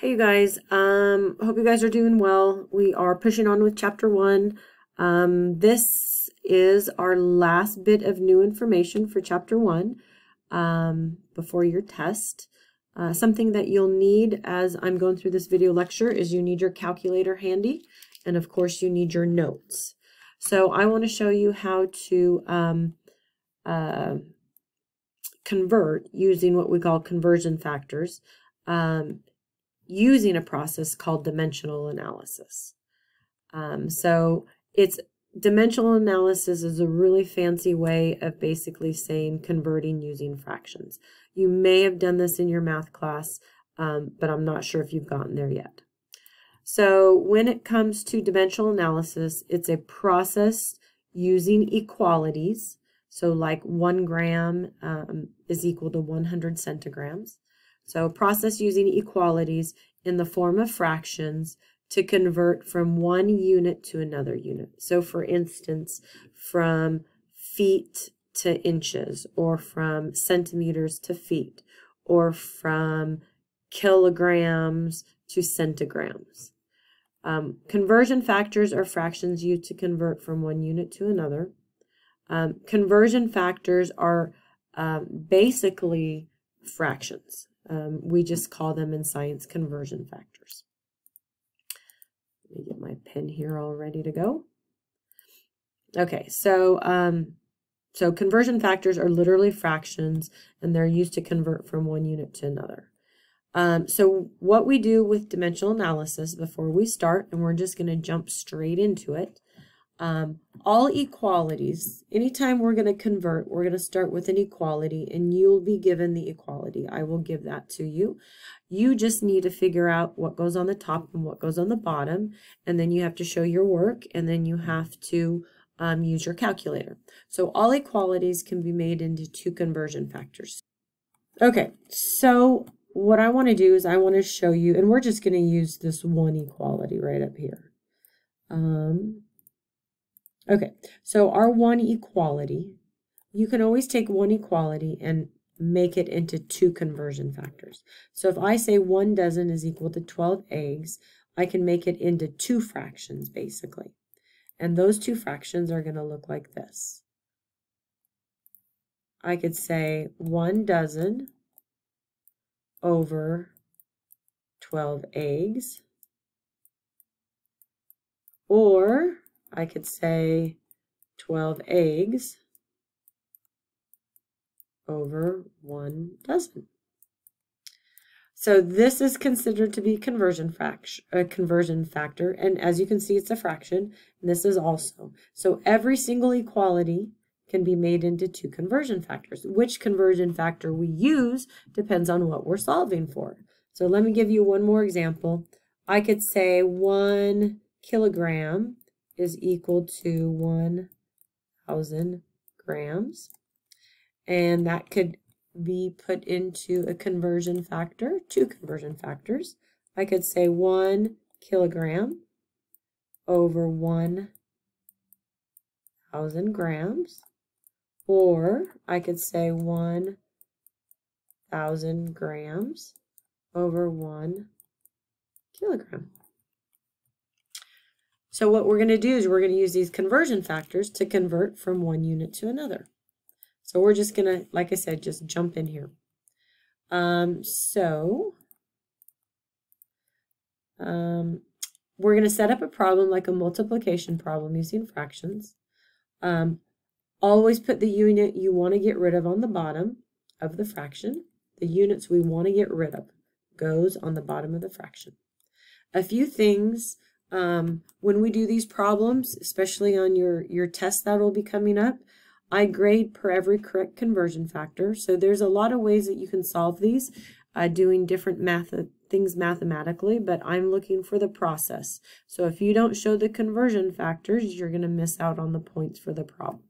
Hey you guys, um, hope you guys are doing well. We are pushing on with chapter one. Um, this is our last bit of new information for chapter one um, before your test. Uh, something that you'll need as I'm going through this video lecture is you need your calculator handy and of course you need your notes. So I want to show you how to um, uh, convert using what we call conversion factors. Um, using a process called dimensional analysis. Um, so it's dimensional analysis is a really fancy way of basically saying converting using fractions. You may have done this in your math class, um, but I'm not sure if you've gotten there yet. So when it comes to dimensional analysis, it's a process using equalities. So like one gram um, is equal to 100 centigrams. So a process using equalities in the form of fractions to convert from one unit to another unit. So for instance, from feet to inches, or from centimeters to feet, or from kilograms to centigrams. Um, conversion factors are fractions used to convert from one unit to another. Um, conversion factors are um, basically fractions. Um, we just call them in science conversion factors. Let me get my pen here all ready to go. Okay, so um, so conversion factors are literally fractions, and they're used to convert from one unit to another. Um, so what we do with dimensional analysis before we start, and we're just going to jump straight into it, um, all equalities, anytime we're going to convert, we're going to start with an equality and you'll be given the equality. I will give that to you. You just need to figure out what goes on the top and what goes on the bottom. And then you have to show your work and then you have to um, use your calculator. So all equalities can be made into two conversion factors. Okay, so what I want to do is I want to show you, and we're just going to use this one equality right up here. Um, Okay, so our one equality, you can always take one equality and make it into two conversion factors. So if I say one dozen is equal to 12 eggs, I can make it into two fractions basically. And those two fractions are going to look like this. I could say one dozen over 12 eggs. Or I could say 12 eggs over one dozen. So this is considered to be conversion fraction, a conversion factor, and as you can see, it's a fraction, and this is also. So every single equality can be made into two conversion factors. Which conversion factor we use depends on what we're solving for. So let me give you one more example. I could say one kilogram is equal to 1,000 grams. And that could be put into a conversion factor, two conversion factors. I could say 1 kilogram over 1,000 grams. Or I could say 1,000 grams over 1 kilogram. So what we're going to do is we're going to use these conversion factors to convert from one unit to another. So we're just going to, like I said, just jump in here. Um, so um, we're going to set up a problem like a multiplication problem using fractions. Um, always put the unit you want to get rid of on the bottom of the fraction. The units we want to get rid of goes on the bottom of the fraction. A few things um, when we do these problems, especially on your, your test that will be coming up, I grade per every correct conversion factor. So there's a lot of ways that you can solve these, uh, doing different math things mathematically, but I'm looking for the process. So if you don't show the conversion factors, you're going to miss out on the points for the problem.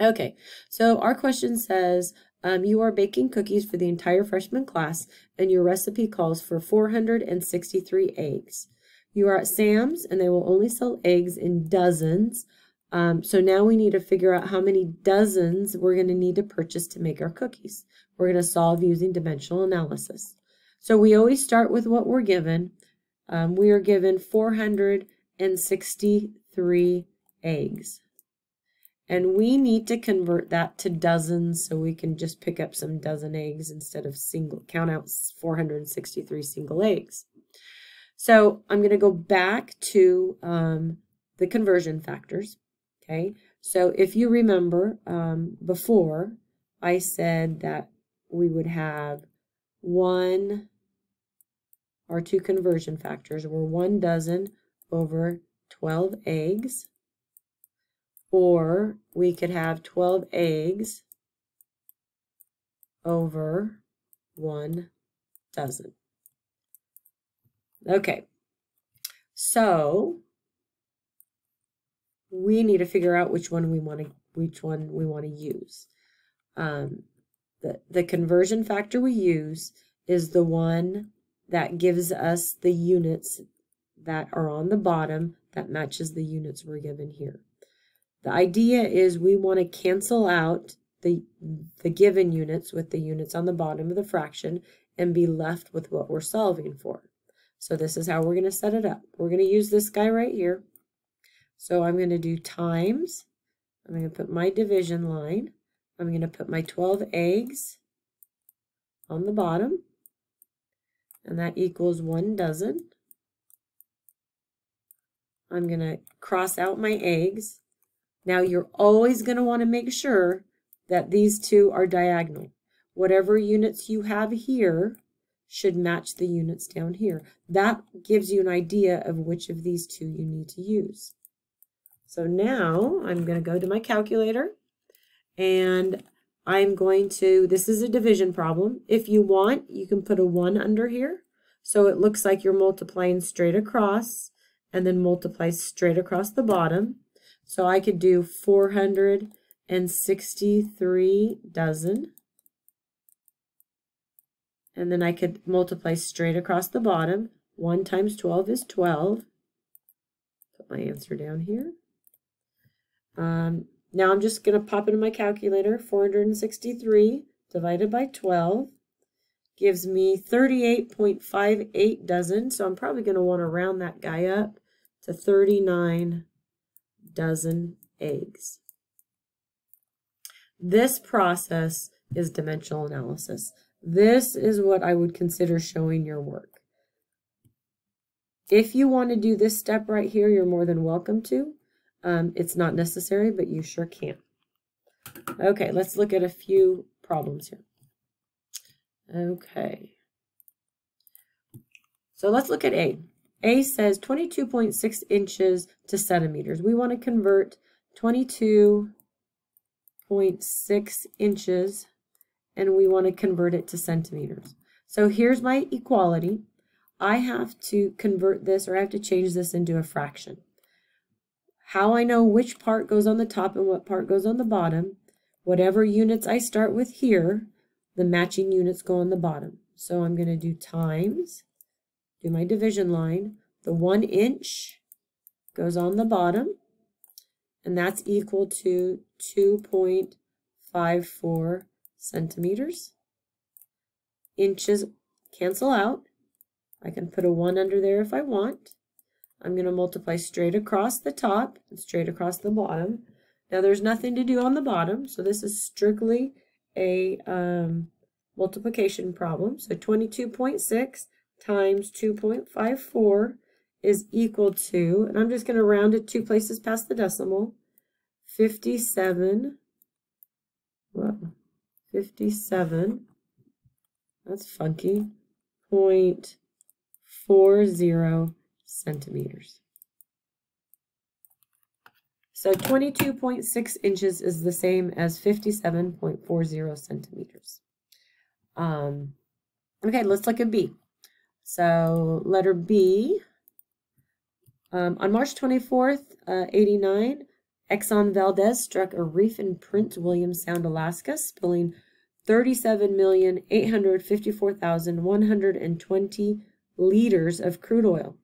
Okay, so our question says, um, you are baking cookies for the entire freshman class, and your recipe calls for 463 eggs. You are at Sam's and they will only sell eggs in dozens. Um, so now we need to figure out how many dozens we're going to need to purchase to make our cookies. We're going to solve using dimensional analysis. So we always start with what we're given. Um, we are given 463 eggs. And we need to convert that to dozens so we can just pick up some dozen eggs instead of single, count out 463 single eggs. So I'm going to go back to um, the conversion factors. Okay, so if you remember um, before, I said that we would have one or two conversion factors were one dozen over 12 eggs or we could have 12 eggs over one dozen. Okay, so we need to figure out which one we want to which one we want to use. Um, the, the conversion factor we use is the one that gives us the units that are on the bottom that matches the units we're given here. The idea is we want to cancel out the, the given units with the units on the bottom of the fraction and be left with what we're solving for. So this is how we're going to set it up. We're going to use this guy right here. So I'm going to do times. I'm going to put my division line. I'm going to put my 12 eggs on the bottom. And that equals one dozen. I'm going to cross out my eggs. Now you're always going to want to make sure that these two are diagonal. Whatever units you have here should match the units down here. That gives you an idea of which of these two you need to use. So now I'm going to go to my calculator and I'm going to, this is a division problem. If you want, you can put a 1 under here. So it looks like you're multiplying straight across and then multiply straight across the bottom. So I could do 463 dozen. And then I could multiply straight across the bottom. 1 times 12 is 12. Put my answer down here. Um, now I'm just going to pop into my calculator. 463 divided by 12 gives me 38.58 dozen. So I'm probably going to want to round that guy up to 39 dozen eggs. This process is dimensional analysis. This is what I would consider showing your work. If you want to do this step right here, you're more than welcome to. Um, it's not necessary, but you sure can. Okay, let's look at a few problems here. Okay. So let's look at A. A says 22.6 inches to centimeters. We want to convert 22.6 inches and we want to convert it to centimeters. So here's my equality. I have to convert this or I have to change this into a fraction. How I know which part goes on the top and what part goes on the bottom, whatever units I start with here, the matching units go on the bottom. So I'm going to do times do my division line. The one inch goes on the bottom, and that's equal to 2.54 centimeters. Inches cancel out. I can put a 1 under there if I want. I'm going to multiply straight across the top and straight across the bottom. Now there's nothing to do on the bottom, so this is strictly a um, multiplication problem. So 22.6 times 2.54 is equal to, and I'm just going to round it two places past the decimal, 57, well, 57, that's funky, 0.40 centimeters. So 22.6 inches is the same as 57.40 centimeters. Um, okay, let's look at B. So letter B, um, on March 24th, uh, 89, Exxon Valdez struck a reef in Prince William Sound, Alaska, spilling 37,854,120 liters of crude oil.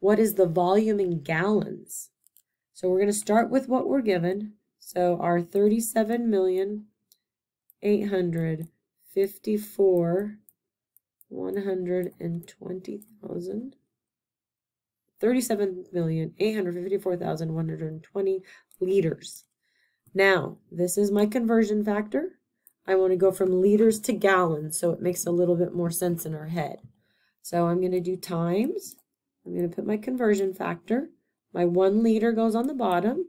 What is the volume in gallons? So we're going to start with what we're given. So our 37,854 120,000. 37,854,120 liters. Now, this is my conversion factor. I want to go from liters to gallons so it makes a little bit more sense in our head. So I'm going to do times. I'm going to put my conversion factor. My one liter goes on the bottom.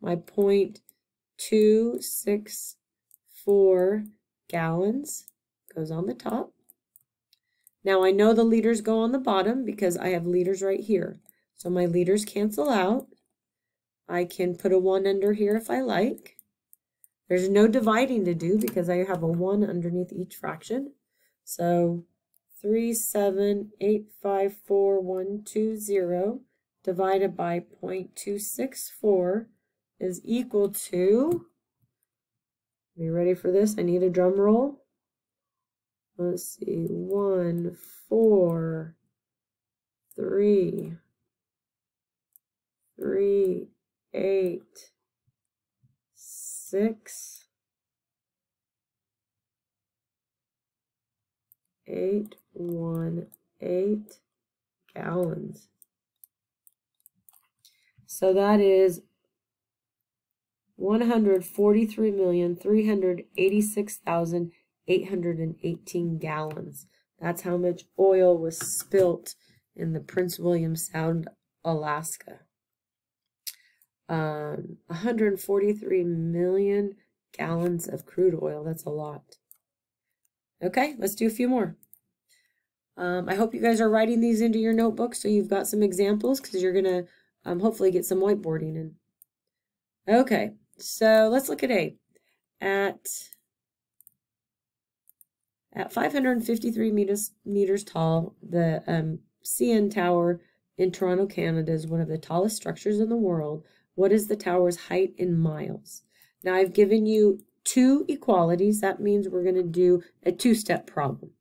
My 0.264 gallons goes on the top. Now I know the liters go on the bottom because I have liters right here. So my liters cancel out. I can put a 1 under here if I like. There's no dividing to do because I have a 1 underneath each fraction. So 37854 divided by 0.264 is equal to, are you ready for this? I need a drum roll let's see, one, four, three, three, eight, six, eight, one, eight gallons. So that is 143,386,818 gallons. That's how much oil was spilt in the Prince William Sound, Alaska. Um, 143 million gallons of crude oil. That's a lot. Okay, let's do a few more. Um, I hope you guys are writing these into your notebook so you've got some examples because you're going to um, hopefully get some whiteboarding in. Okay, so let's look at A. At at 553 meters, meters tall, the um, CN Tower in Toronto, Canada is one of the tallest structures in the world. What is the tower's height in miles? Now I've given you two equalities. That means we're going to do a two-step problem.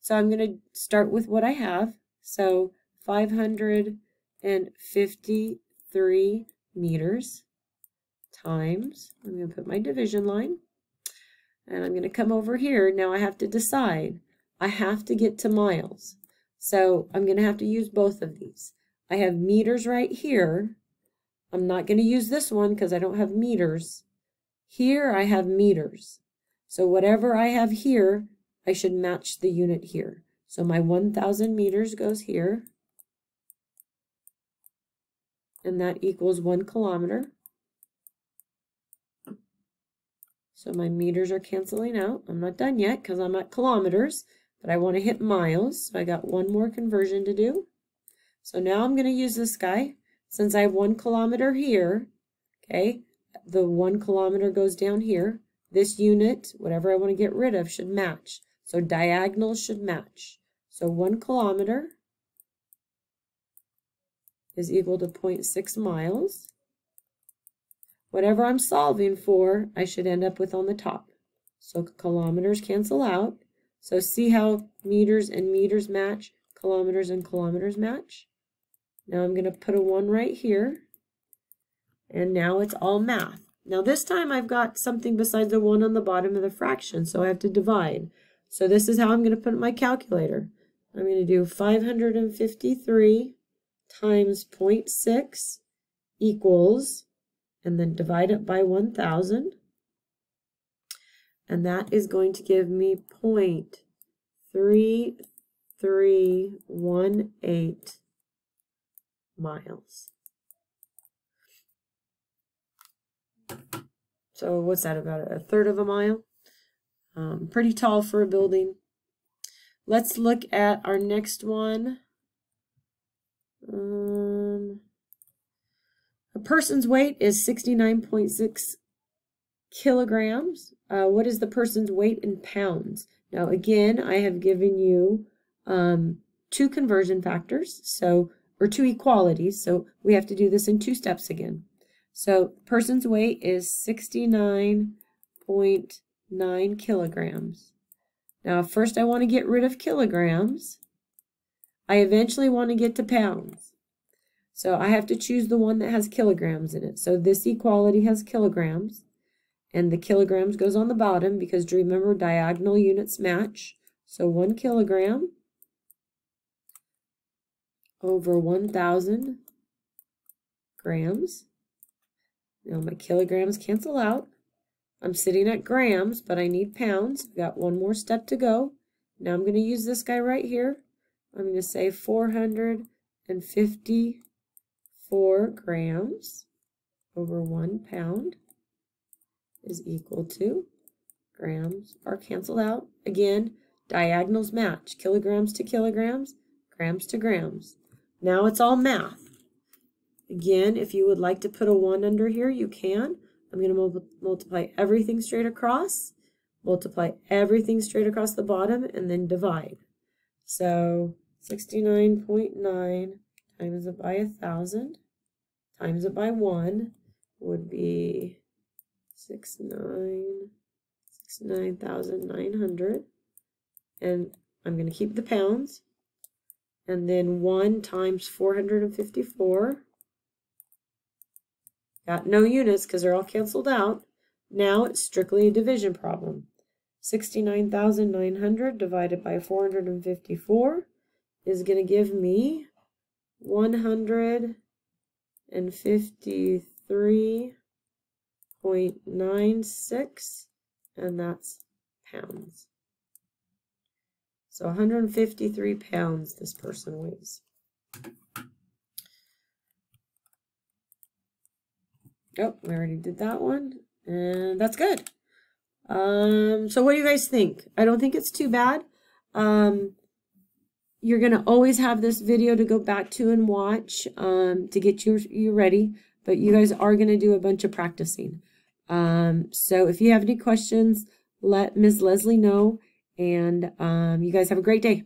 So I'm going to start with what I have. So 553 meters times, I'm going to put my division line, and I'm going to come over here. Now I have to decide. I have to get to miles. So I'm going to have to use both of these. I have meters right here. I'm not going to use this one because I don't have meters. Here I have meters. So whatever I have here, I should match the unit here. So my 1,000 meters goes here. And that equals one kilometer. So my meters are canceling out. I'm not done yet because I'm at kilometers, but I want to hit miles. So I got one more conversion to do. So now I'm going to use this guy. Since I have one kilometer here, okay, the one kilometer goes down here. This unit, whatever I want to get rid of, should match. So diagonals should match. So one kilometer is equal to 0.6 miles. Whatever I'm solving for, I should end up with on the top. So kilometers cancel out. So see how meters and meters match, kilometers and kilometers match. Now I'm going to put a 1 right here. And now it's all math. Now this time I've got something besides the 1 on the bottom of the fraction, so I have to divide. So this is how I'm going to put my calculator. I'm going to do 553 times 0.6 equals and then divide it by 1,000. And that is going to give me 0.3318 miles. So what's that, about a third of a mile? Um, pretty tall for a building. Let's look at our next one. Um, a person's weight is 69.6 kilograms. Uh, what is the person's weight in pounds? Now, again, I have given you um, two conversion factors, so or two equalities, so we have to do this in two steps again. So, person's weight is 69.9 kilograms. Now, first I want to get rid of kilograms. I eventually want to get to pounds. So I have to choose the one that has kilograms in it. So this equality has kilograms, and the kilograms goes on the bottom because remember diagonal units match. So one kilogram over 1,000 grams. Now my kilograms cancel out. I'm sitting at grams, but I need pounds. I've got one more step to go. Now I'm going to use this guy right here. I'm going to say 454 grams over one pound is equal to grams are canceled out. Again, diagonals match. Kilograms to kilograms, grams to grams. Now it's all math. Again, if you would like to put a 1 under here, you can. I'm going to multiply everything straight across, multiply everything straight across the bottom, and then divide. So 69.9 times it by 1,000 times it by 1 would be 69, 69,900. And I'm going to keep the pounds. And then 1 times 454. Got no units because they're all canceled out. Now it's strictly a division problem. 69,900 divided by 454 is going to give me 153.96 and that's pounds. So 153 pounds this person weighs. Oh, we already did that one. And that's good. Um, so what do you guys think? I don't think it's too bad. Um, you're going to always have this video to go back to and watch um, to get you, you ready. But you guys are going to do a bunch of practicing. Um, so if you have any questions, let Ms. Leslie know. And um, you guys have a great day.